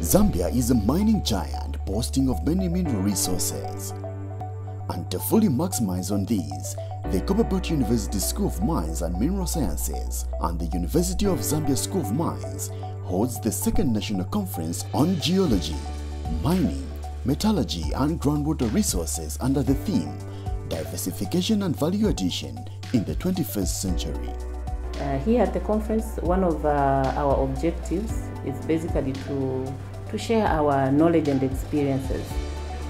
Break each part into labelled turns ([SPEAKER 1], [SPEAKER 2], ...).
[SPEAKER 1] Zambia is a mining giant boasting of many mineral resources. And to fully maximize on these, the Copperbelt University School of Mines and Mineral Sciences and the University of Zambia School of Mines holds the second national conference on geology, mining, metallurgy and groundwater resources under the theme Diversification and Value Addition in the 21st Century.
[SPEAKER 2] Uh, here at the conference, one of uh, our objectives is basically to, to share our knowledge and experiences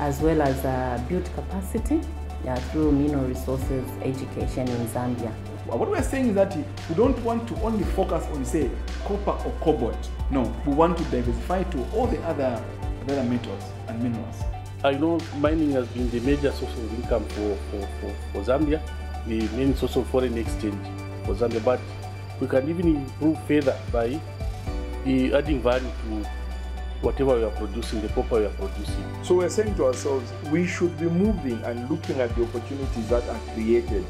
[SPEAKER 2] as well as uh, build capacity uh, through mineral resources education in Zambia.
[SPEAKER 3] What we're saying is that we don't want to only focus on, say, copper or cobalt. No, we want to diversify to all the other, other metals and minerals.
[SPEAKER 4] I know mining has been the major source of income for, for, for, for Zambia, the main source of foreign exchange for Zambia, but we can even improve further by uh, adding value to whatever we are producing, the copper we are producing.
[SPEAKER 5] So we're saying to ourselves, we should be moving and looking at the opportunities that are created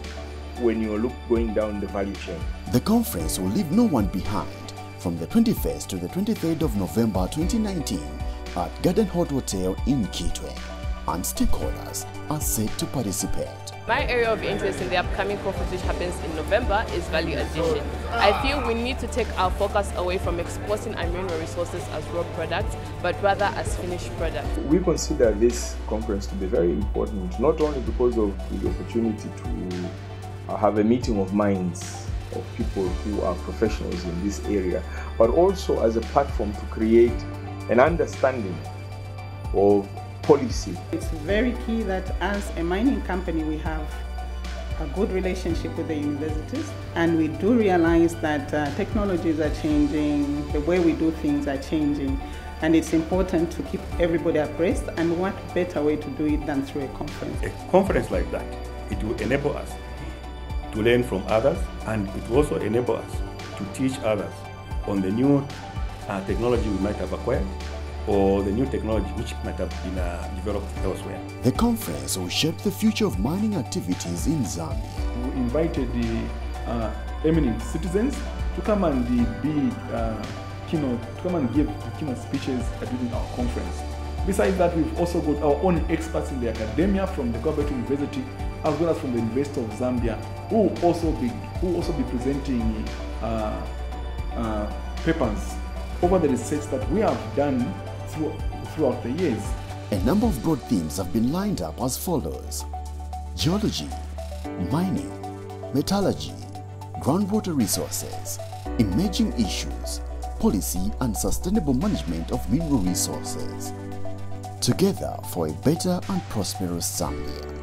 [SPEAKER 5] when you look going down the value chain.
[SPEAKER 1] The conference will leave no one behind from the 21st to the 23rd of November 2019 at Garden Court Hotel in Kitwe, and stakeholders are set to participate.
[SPEAKER 6] My area of interest in the upcoming conference, which happens in November, is value addition. I feel we need to take our focus away from exporting our mineral resources as raw products, but rather as finished products.
[SPEAKER 5] We consider this conference to be very important, not only because of the opportunity to uh, have a meeting of minds of people who are professionals in this area, but also as a platform to create an understanding of policy.
[SPEAKER 7] It's very key that as a mining company we have a good relationship with the universities and we do realize that uh, technologies are changing, the way we do things are changing and it's important to keep everybody abreast and what better way to do it than through a conference.
[SPEAKER 8] A conference like that, it will enable us to learn from others and it will also enable us to teach others on the new uh, technology we might have acquired or the new technology which might have been uh, developed elsewhere.
[SPEAKER 1] The conference will shape the future of mining activities in Zambia.
[SPEAKER 3] We invited the uh, eminent citizens to come and be uh, keynote, to come and give keynote speeches during our conference. Besides that, we've also got our own experts in the academia from the Copperbelt University as well as from the University of Zambia who will also be, who also be presenting uh, uh, papers over the research that we have done through, throughout the years.
[SPEAKER 1] A number of broad themes have been lined up as follows geology, mining, metallurgy, groundwater resources, emerging issues, policy and sustainable management of mineral resources. Together for a better and prosperous Zambia.